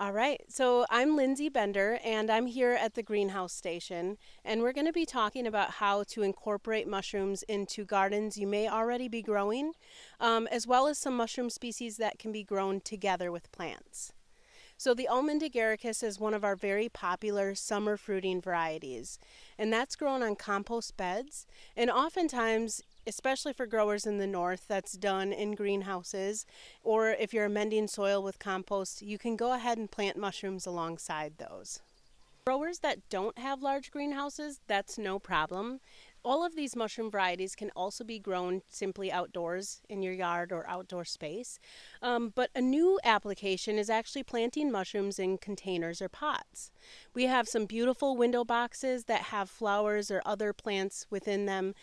All right, so I'm Lindsey Bender and I'm here at the greenhouse station and we're going to be talking about how to incorporate mushrooms into gardens you may already be growing um, as well as some mushroom species that can be grown together with plants. So the almond agaricus is one of our very popular summer fruiting varieties and that's grown on compost beds and oftentimes especially for growers in the north, that's done in greenhouses. Or if you're amending soil with compost, you can go ahead and plant mushrooms alongside those. Growers that don't have large greenhouses, that's no problem. All of these mushroom varieties can also be grown simply outdoors in your yard or outdoor space. Um, but a new application is actually planting mushrooms in containers or pots. We have some beautiful window boxes that have flowers or other plants within them.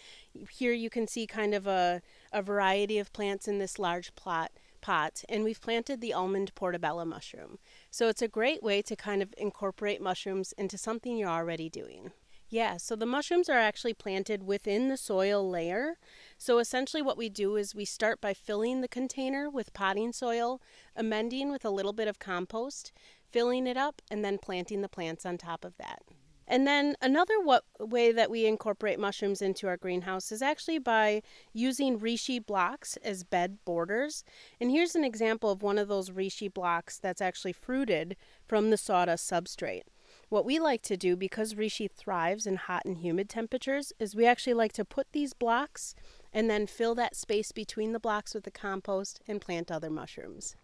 Here you can see kind of a, a variety of plants in this large plot pot and we've planted the almond portobello mushroom. So it's a great way to kind of incorporate mushrooms into something you're already doing. Yeah, so the mushrooms are actually planted within the soil layer. So essentially, what we do is we start by filling the container with potting soil, amending with a little bit of compost, filling it up, and then planting the plants on top of that. And then another what, way that we incorporate mushrooms into our greenhouse is actually by using reishi blocks as bed borders. And here's an example of one of those reishi blocks that's actually fruited from the sawdust substrate. What we like to do, because reishi thrives in hot and humid temperatures, is we actually like to put these blocks and then fill that space between the blocks with the compost and plant other mushrooms.